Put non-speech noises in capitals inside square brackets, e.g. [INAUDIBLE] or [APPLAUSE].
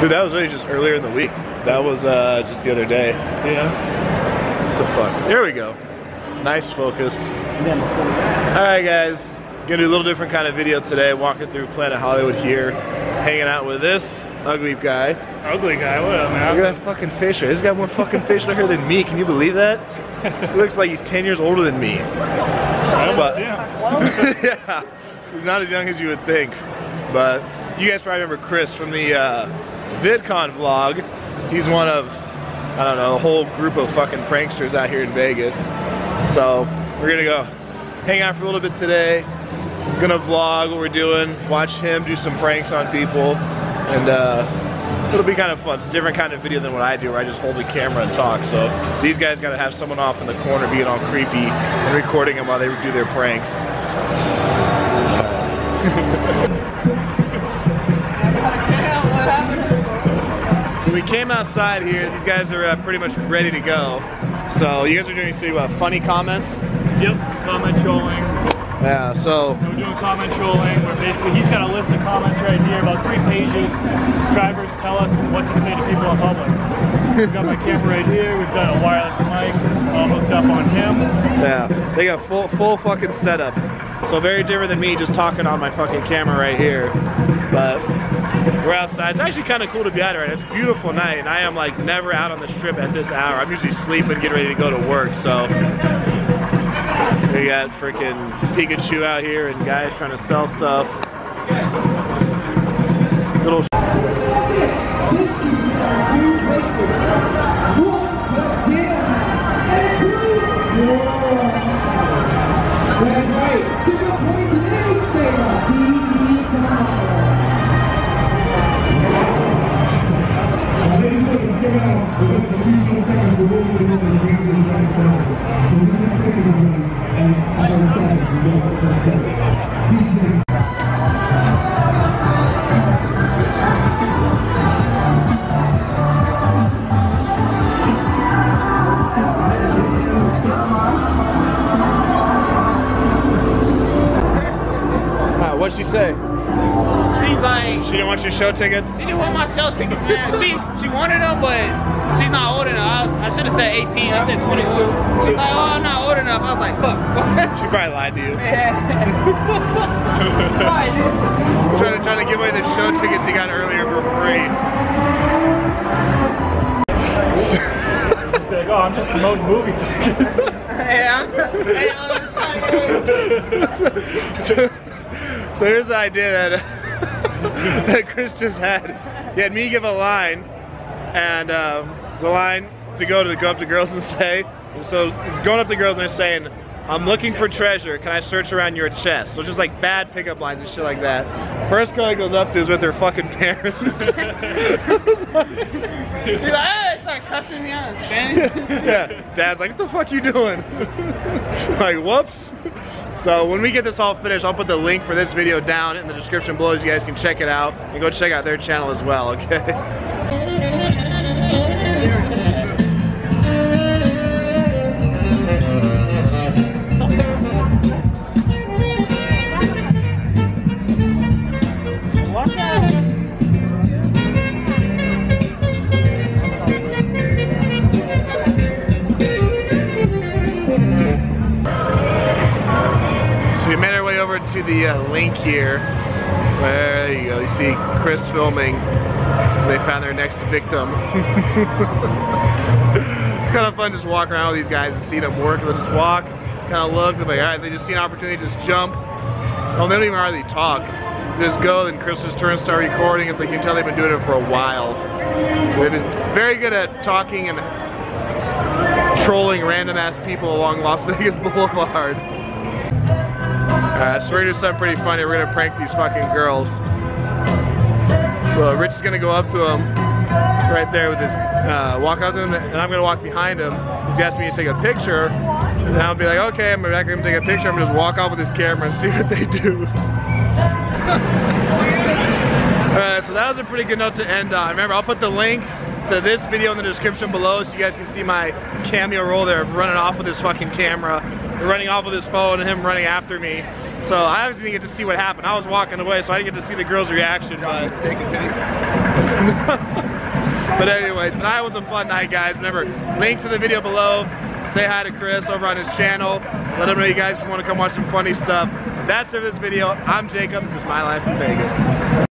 Dude, that was really just earlier in the week. That was uh, just the other day. Yeah. What the fuck? There we go. Nice focus. Alright guys, gonna do a little different kind of video today, walking through Planet Hollywood here, hanging out with this ugly guy. Ugly guy, what up, man? Look at that fucking facial. He's got more fucking facial hair than me. Can you believe that? he looks like he's 10 years older than me. But, [LAUGHS] yeah, he's not as young as you would think. But you guys probably remember Chris from the uh, VidCon vlog. He's one of, I don't know, a whole group of fucking pranksters out here in Vegas. So we're gonna go hang out for a little bit today. Gonna vlog what we're doing, watch him do some pranks on people, and uh, it'll be kind of fun. It's a different kind of video than what I do where I just hold the camera and talk. So these guys gotta have someone off in the corner being all creepy and recording them while they do their pranks. [LAUGHS] we came outside here. These guys are uh, pretty much ready to go. So you guys are doing some uh, funny comments. Yep, comment trolling. Yeah. So So we're doing comment trolling. We're basically, he's got a list of comments right here, about three pages. Subscribers tell us what to say to people in public. We've got my camera right here. We've got a wireless mic all hooked up on him. yeah, they got full full fucking setup. So very different than me just talking on my fucking camera right here. But we're outside. It's actually kind of cool to be out here. It's a beautiful night, and I am like never out on the strip at this hour. I'm usually sleeping, getting ready to go to work. So we got freaking Pikachu out here and guys trying to sell stuff. What'd she say? She's like, She didn't want your show tickets. she didn't want my show tickets, man. She she wanted them, but she's not old enough. I, I should have said 18. I said 21. She's like, oh, I'm not old enough. I was like, fuck. She probably lied to you. Why, dude? trying to trying to give away the show tickets he got earlier for free. Like, oh, I'm just promoting movie tickets. [LAUGHS] Hey, I'm, hey, I'm sorry. [LAUGHS] so, here's the idea that, [LAUGHS] that Chris just had. He had me give a line, and um, it's a line to go to go up to girls and say. So he's going up to girls and they're saying, "I'm looking for treasure. Can I search around your chest?" So just like bad pickup lines and shit like that. First girl he goes up to is with her fucking parents. [LAUGHS] He's like, hey, start cussing me out in Spanish. [LAUGHS] yeah, dad's like, what the fuck you doing? [LAUGHS] like, whoops. So when we get this all finished, I'll put the link for this video down in the description below so you guys can check it out and go check out their channel as well, okay? Over to the uh, link here. There you go, you see Chris filming they found their next victim. [LAUGHS] it's kind of fun just walk around with these guys and see them work. They'll just walk, kind of look, they're like, all right, they just see an opportunity just jump. Well, they don't even hardly talk. Just go, then Chris just turns, start recording. It's like you can tell they've been doing it for a while. So they've been very good at talking and trolling random ass people along Las [LAUGHS] Vegas Boulevard. Uh, so we're gonna do something pretty funny. We're gonna prank these fucking girls. So Rich is gonna go up to him right there with his, uh, walk up to him, and I'm gonna walk behind him. He's asking me to take a picture, and I'll be like, okay, I'm gonna take a picture. I'm gonna just walk off with his camera and see what they do. [LAUGHS] Alright, so that was a pretty good note to end on. Remember, I'll put the link to this video in the description below so you guys can see my cameo role there running off with this fucking camera running off with his phone and him running after me. So I obviously didn't get to see what happened. I was walking away, so I didn't get to see the girl's reaction. But, [LAUGHS] but anyway, tonight was a fun night, guys. Remember, link to the video below. Say hi to Chris over on his channel. Let him know you guys want to come watch some funny stuff. That's it for this video. I'm Jacob. This is My Life in Vegas.